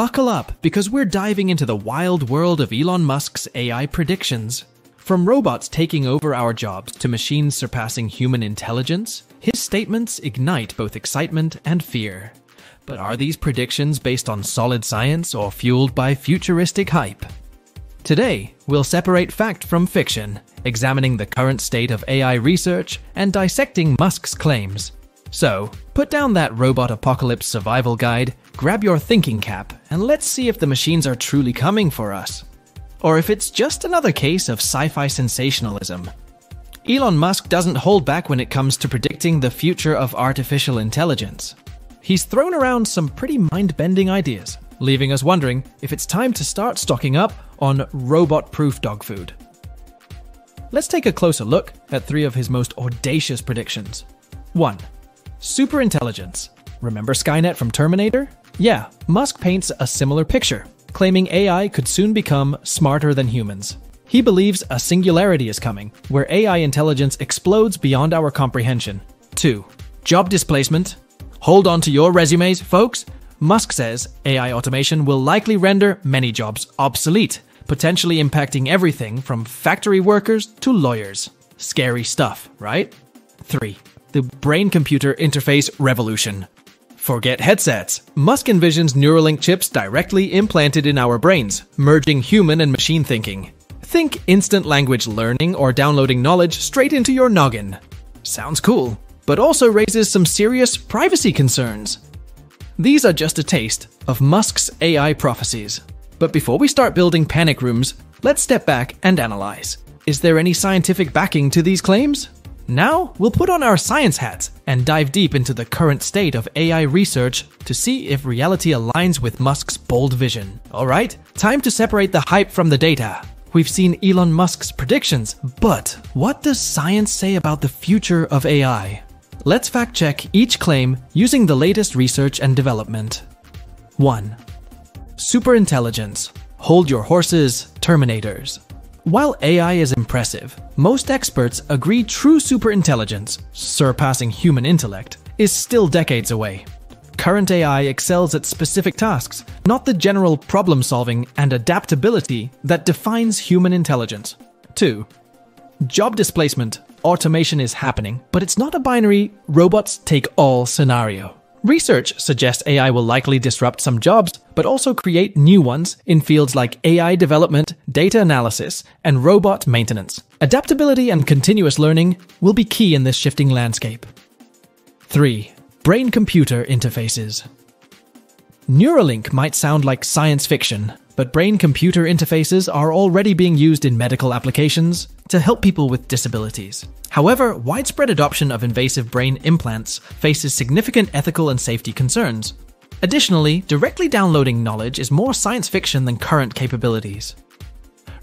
buckle up because we're diving into the wild world of Elon Musk's AI predictions. From robots taking over our jobs to machines surpassing human intelligence, his statements ignite both excitement and fear. But are these predictions based on solid science or fueled by futuristic hype? Today, we'll separate fact from fiction, examining the current state of AI research and dissecting Musk's claims. So, put down that robot apocalypse survival guide, grab your thinking cap, and let's see if the machines are truly coming for us. Or if it's just another case of sci fi sensationalism. Elon Musk doesn't hold back when it comes to predicting the future of artificial intelligence. He's thrown around some pretty mind bending ideas, leaving us wondering if it's time to start stocking up on robot proof dog food. Let's take a closer look at three of his most audacious predictions. 1. Superintelligence. Remember Skynet from Terminator? Yeah, Musk paints a similar picture, claiming AI could soon become smarter than humans. He believes a singularity is coming, where AI intelligence explodes beyond our comprehension. 2. Job displacement. Hold on to your resumes, folks. Musk says AI automation will likely render many jobs obsolete, potentially impacting everything from factory workers to lawyers. Scary stuff, right? 3. The brain computer interface revolution. Forget headsets. Musk envisions Neuralink chips directly implanted in our brains, merging human and machine thinking. Think instant language learning or downloading knowledge straight into your noggin. Sounds cool, but also raises some serious privacy concerns. These are just a taste of Musk's AI prophecies. But before we start building panic rooms, let's step back and analyze. Is there any scientific backing to these claims? Now, we'll put on our science hats and dive deep into the current state of AI research to see if reality aligns with Musk's bold vision. Alright, time to separate the hype from the data. We've seen Elon Musk's predictions, but what does science say about the future of AI? Let's fact check each claim using the latest research and development. 1. Superintelligence. Hold your horses, Terminators. While AI is impressive, most experts agree true superintelligence, surpassing human intellect, is still decades away. Current AI excels at specific tasks, not the general problem solving and adaptability that defines human intelligence. 2. Job displacement. Automation is happening, but it's not a binary robots take all scenario. Research suggests AI will likely disrupt some jobs, but also create new ones in fields like AI development, data analysis, and robot maintenance. Adaptability and continuous learning will be key in this shifting landscape. 3. Brain computer interfaces. Neuralink might sound like science fiction, but brain computer interfaces are already being used in medical applications to help people with disabilities. However, widespread adoption of invasive brain implants faces significant ethical and safety concerns. Additionally, directly downloading knowledge is more science fiction than current capabilities.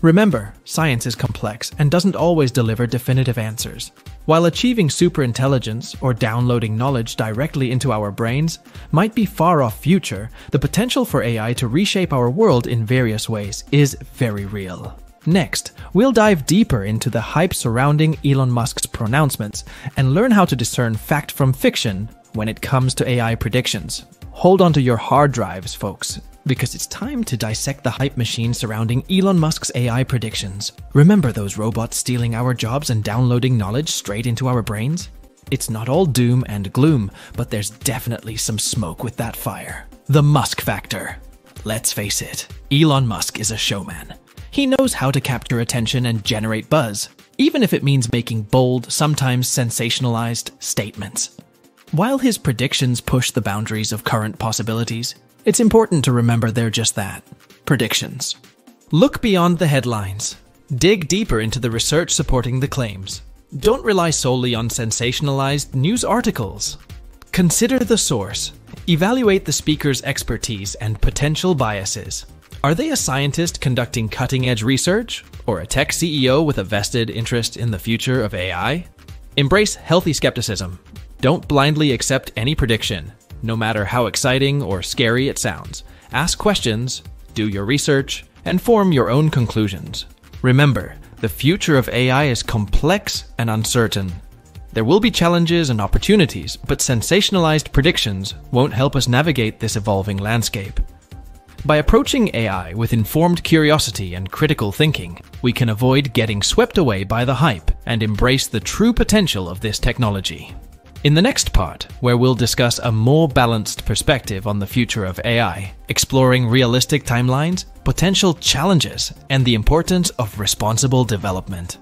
Remember, science is complex and doesn't always deliver definitive answers. While achieving superintelligence or downloading knowledge directly into our brains might be far off future, the potential for AI to reshape our world in various ways is very real. Next, we'll dive deeper into the hype surrounding Elon Musk's pronouncements and learn how to discern fact from fiction when it comes to AI predictions. Hold on to your hard drives, folks, because it's time to dissect the hype machine surrounding Elon Musk's AI predictions. Remember those robots stealing our jobs and downloading knowledge straight into our brains? It's not all doom and gloom, but there's definitely some smoke with that fire. The Musk Factor. Let's face it, Elon Musk is a showman. He knows how to capture attention and generate buzz, even if it means making bold, sometimes sensationalized statements. While his predictions push the boundaries of current possibilities, it's important to remember they're just that predictions. Look beyond the headlines. Dig deeper into the research supporting the claims. Don't rely solely on sensationalized news articles. Consider the source. Evaluate the speaker's expertise and potential biases. Are they a scientist conducting cutting edge research? Or a tech CEO with a vested interest in the future of AI? Embrace healthy skepticism. Don't blindly accept any prediction no matter how exciting or scary it sounds. Ask questions, do your research, and form your own conclusions. Remember, the future of AI is complex and uncertain. There will be challenges and opportunities, but sensationalized predictions won't help us navigate this evolving landscape. By approaching AI with informed curiosity and critical thinking, we can avoid getting swept away by the hype and embrace the true potential of this technology. In the next part, where we'll discuss a more balanced perspective on the future of AI, exploring realistic timelines, potential challenges, and the importance of responsible development.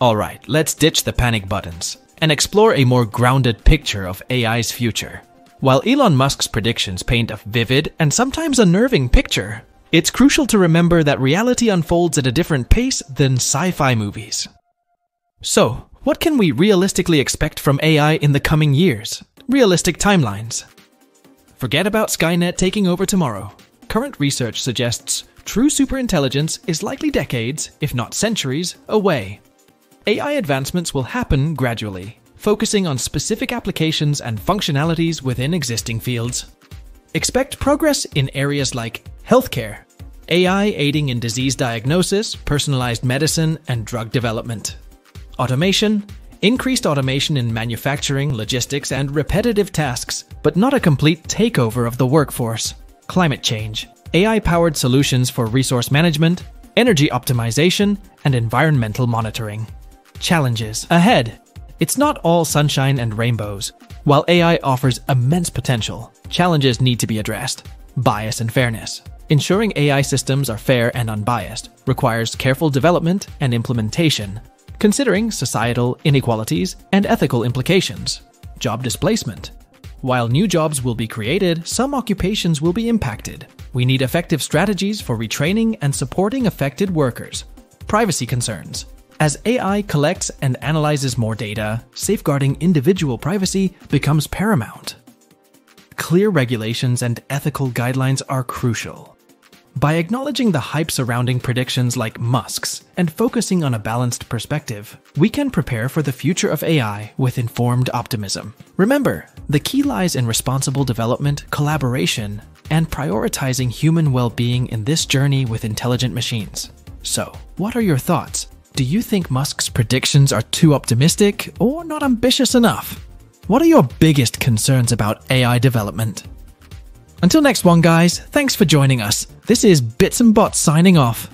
Alright, let's ditch the panic buttons and explore a more grounded picture of AI's future. While Elon Musk's predictions paint a vivid and sometimes unnerving picture, it's crucial to remember that reality unfolds at a different pace than sci fi movies. So, what can we realistically expect from AI in the coming years? Realistic timelines. Forget about Skynet taking over tomorrow. Current research suggests true superintelligence is likely decades, if not centuries, away. AI advancements will happen gradually, focusing on specific applications and functionalities within existing fields. Expect progress in areas like healthcare, AI aiding in disease diagnosis, personalized medicine, and drug development automation, increased automation in manufacturing, logistics, and repetitive tasks, but not a complete takeover of the workforce. Climate change, AI powered solutions for resource management, energy optimization, and environmental monitoring. Challenges ahead. It's not all sunshine and rainbows. While AI offers immense potential, challenges need to be addressed. Bias and fairness. Ensuring AI systems are fair and unbiased requires careful development and implementation considering societal inequalities and ethical implications. Job displacement. While new jobs will be created, some occupations will be impacted. We need effective strategies for retraining and supporting affected workers. Privacy concerns. As AI collects and analyzes more data, safeguarding individual privacy becomes paramount. Clear regulations and ethical guidelines are crucial. By acknowledging the hype surrounding predictions like Musk's and focusing on a balanced perspective, we can prepare for the future of AI with informed optimism. Remember, the key lies in responsible development, collaboration, and prioritizing human well being in this journey with intelligent machines. So, what are your thoughts? Do you think Musk's predictions are too optimistic or not ambitious enough? What are your biggest concerns about AI development? Until next one, guys, thanks for joining us. This is Bits and Bots signing off.